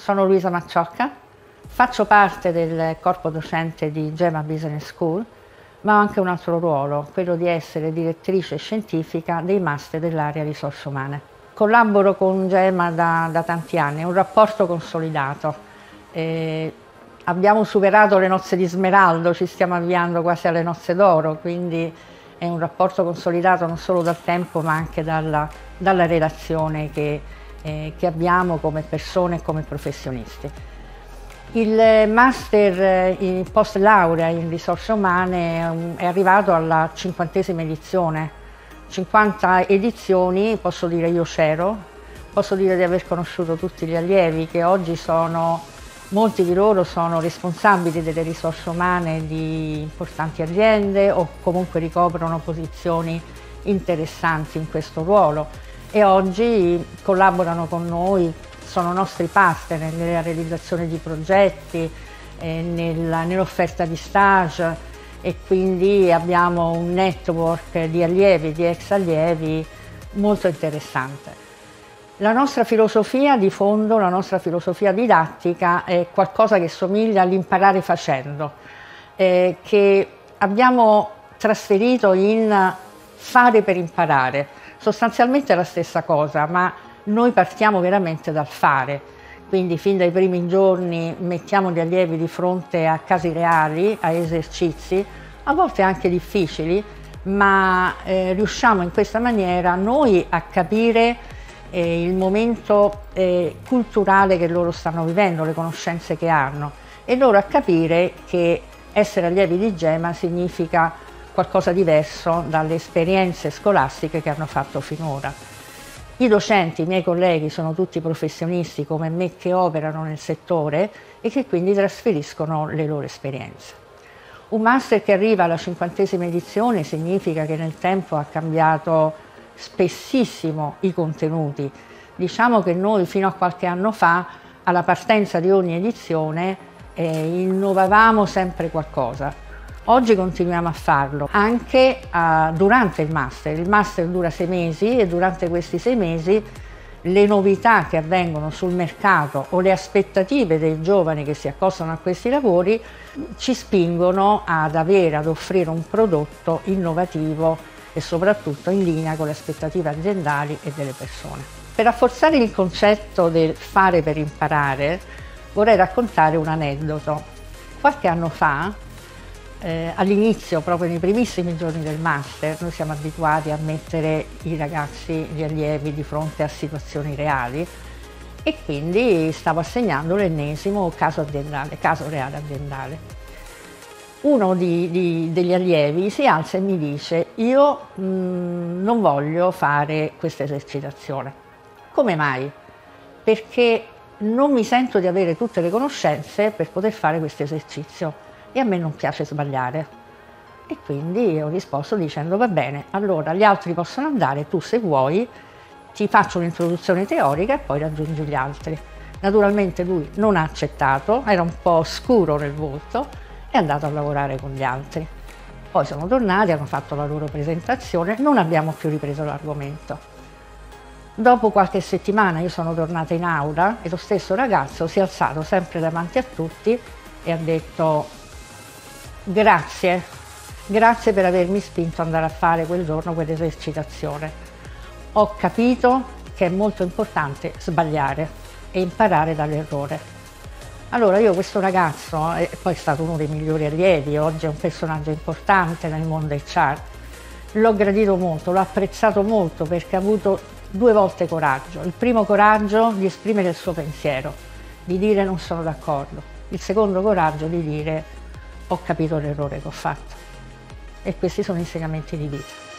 sono Luisa Macciocca, faccio parte del corpo docente di Gemma Business School, ma ho anche un altro ruolo, quello di essere direttrice scientifica dei master dell'area risorse umane. Collaboro con Gemma da, da tanti anni, è un rapporto consolidato. Eh, abbiamo superato le nozze di smeraldo, ci stiamo avviando quasi alle nozze d'oro, quindi è un rapporto consolidato non solo dal tempo ma anche dalla, dalla relazione che, eh, che abbiamo come persone e come professionisti. Il master eh, in post laurea in risorse umane è arrivato alla cinquantesima edizione, 50 edizioni, posso dire io c'ero, posso dire di aver conosciuto tutti gli allievi che oggi sono, molti di loro sono responsabili delle risorse umane di importanti aziende o comunque ricoprono posizioni interessanti in questo ruolo e oggi collaborano con noi sono nostri partner nella realizzazione di progetti, eh, nell'offerta di stage e quindi abbiamo un network di allievi, di ex allievi molto interessante. La nostra filosofia di fondo, la nostra filosofia didattica è qualcosa che somiglia all'imparare facendo, eh, che abbiamo trasferito in fare per imparare. Sostanzialmente è la stessa cosa, ma noi partiamo veramente dal fare, quindi fin dai primi giorni mettiamo gli allievi di fronte a casi reali, a esercizi, a volte anche difficili, ma eh, riusciamo in questa maniera noi a capire eh, il momento eh, culturale che loro stanno vivendo, le conoscenze che hanno e loro a capire che essere allievi di Gema significa qualcosa diverso dalle esperienze scolastiche che hanno fatto finora. I docenti, i miei colleghi, sono tutti professionisti come me che operano nel settore e che quindi trasferiscono le loro esperienze. Un master che arriva alla cinquantesima edizione significa che nel tempo ha cambiato spessissimo i contenuti. Diciamo che noi fino a qualche anno fa, alla partenza di ogni edizione, eh, innovavamo sempre qualcosa Oggi continuiamo a farlo anche uh, durante il master. Il master dura sei mesi e durante questi sei mesi le novità che avvengono sul mercato o le aspettative dei giovani che si accostano a questi lavori ci spingono ad avere, ad offrire un prodotto innovativo e soprattutto in linea con le aspettative aziendali e delle persone. Per rafforzare il concetto del fare per imparare vorrei raccontare un aneddoto. Qualche anno fa eh, all'inizio, proprio nei primissimi giorni del master, noi siamo abituati a mettere i ragazzi, gli allievi di fronte a situazioni reali e quindi stavo assegnando l'ennesimo caso aziendale, caso reale aziendale. Uno di, di, degli allievi si alza e mi dice io mh, mm, non voglio fare questa esercitazione. Come mai? Perché non mi sento di avere tutte le conoscenze per poter fare questo esercizio e a me non piace sbagliare. E quindi ho risposto dicendo va bene, allora gli altri possono andare, tu se vuoi ti faccio un'introduzione teorica e poi raggiungi gli altri. Naturalmente lui non ha accettato, era un po' scuro nel volto, è andato a lavorare con gli altri. Poi sono tornati, hanno fatto la loro presentazione, non abbiamo più ripreso l'argomento. Dopo qualche settimana io sono tornata in aula e lo stesso ragazzo si è alzato sempre davanti a tutti e ha detto Grazie, grazie per avermi spinto ad andare a fare quel giorno quell'esercitazione. Ho capito che è molto importante sbagliare e imparare dall'errore. Allora io questo ragazzo, è poi stato uno dei migliori allievi, oggi è un personaggio importante nel mondo HR, l'ho gradito molto, l'ho apprezzato molto perché ha avuto due volte coraggio. Il primo coraggio di esprimere il suo pensiero, di dire non sono d'accordo. Il secondo coraggio di dire ho capito l'errore che ho fatto. E questi sono insegnamenti di vita.